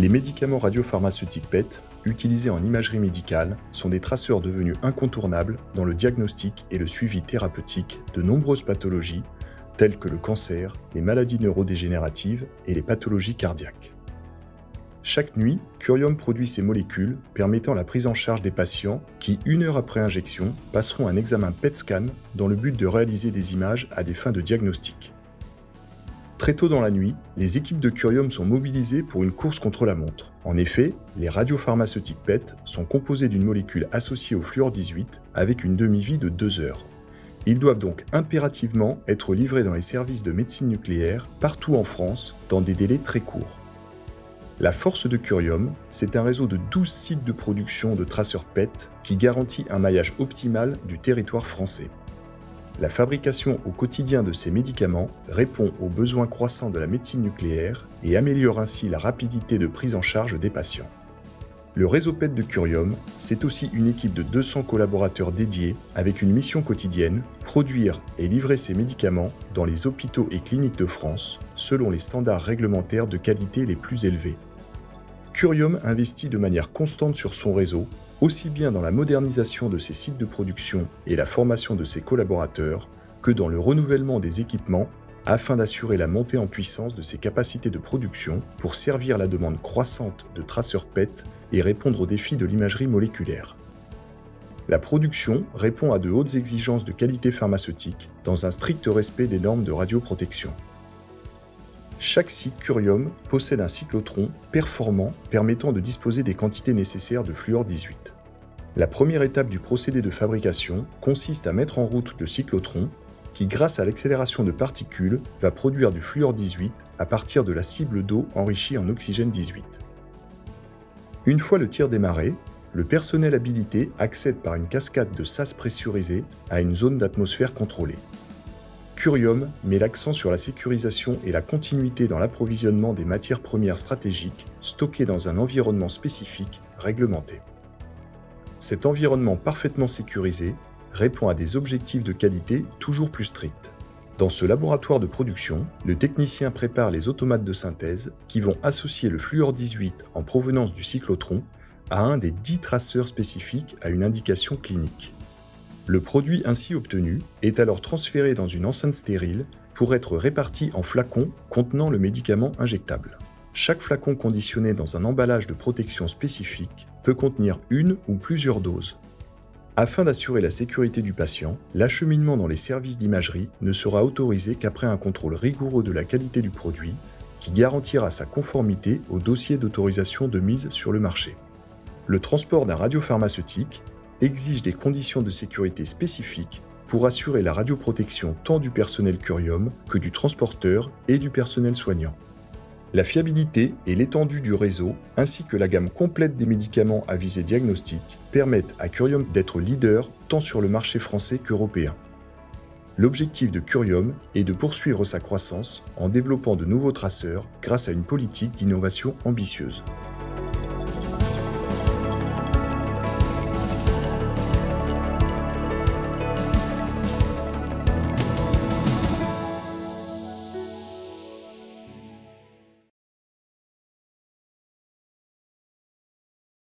Les médicaments radiopharmaceutiques PET, utilisés en imagerie médicale, sont des traceurs devenus incontournables dans le diagnostic et le suivi thérapeutique de nombreuses pathologies telles que le cancer, les maladies neurodégénératives et les pathologies cardiaques. Chaque nuit, Curium produit ces molécules permettant la prise en charge des patients qui, une heure après injection, passeront un examen PET scan dans le but de réaliser des images à des fins de diagnostic. Très tôt dans la nuit, les équipes de Curium sont mobilisées pour une course contre la montre. En effet, les radiopharmaceutiques PET sont composés d'une molécule associée au fluor 18 avec une demi-vie de 2 heures. Ils doivent donc impérativement être livrés dans les services de médecine nucléaire partout en France dans des délais très courts. La force de Curium, c'est un réseau de 12 sites de production de traceurs PET qui garantit un maillage optimal du territoire français. La fabrication au quotidien de ces médicaments répond aux besoins croissants de la médecine nucléaire et améliore ainsi la rapidité de prise en charge des patients. Le réseau PET de Curium, c'est aussi une équipe de 200 collaborateurs dédiés avec une mission quotidienne, produire et livrer ces médicaments dans les hôpitaux et cliniques de France selon les standards réglementaires de qualité les plus élevés. Curium investit de manière constante sur son réseau, aussi bien dans la modernisation de ses sites de production et la formation de ses collaborateurs, que dans le renouvellement des équipements afin d'assurer la montée en puissance de ses capacités de production pour servir la demande croissante de traceurs PET et répondre aux défis de l'imagerie moléculaire. La production répond à de hautes exigences de qualité pharmaceutique dans un strict respect des normes de radioprotection. Chaque site Curium possède un cyclotron performant permettant de disposer des quantités nécessaires de fluor 18. La première étape du procédé de fabrication consiste à mettre en route le cyclotron qui, grâce à l'accélération de particules, va produire du fluor 18 à partir de la cible d'eau enrichie en oxygène 18. Une fois le tir démarré, le personnel habilité accède par une cascade de sas pressurisé à une zone d'atmosphère contrôlée. Curium met l'accent sur la sécurisation et la continuité dans l'approvisionnement des matières premières stratégiques stockées dans un environnement spécifique réglementé. Cet environnement parfaitement sécurisé répond à des objectifs de qualité toujours plus stricts. Dans ce laboratoire de production, le technicien prépare les automates de synthèse qui vont associer le fluor 18 en provenance du cyclotron à un des 10 traceurs spécifiques à une indication clinique. Le produit ainsi obtenu est alors transféré dans une enceinte stérile pour être réparti en flacons contenant le médicament injectable. Chaque flacon conditionné dans un emballage de protection spécifique peut contenir une ou plusieurs doses. Afin d'assurer la sécurité du patient, l'acheminement dans les services d'imagerie ne sera autorisé qu'après un contrôle rigoureux de la qualité du produit qui garantira sa conformité au dossier d'autorisation de mise sur le marché. Le transport d'un radiopharmaceutique exige des conditions de sécurité spécifiques pour assurer la radioprotection tant du personnel Curium que du transporteur et du personnel soignant. La fiabilité et l'étendue du réseau, ainsi que la gamme complète des médicaments à visée diagnostique, permettent à Curium d'être leader tant sur le marché français qu'européen. L'objectif de Curium est de poursuivre sa croissance en développant de nouveaux traceurs grâce à une politique d'innovation ambitieuse.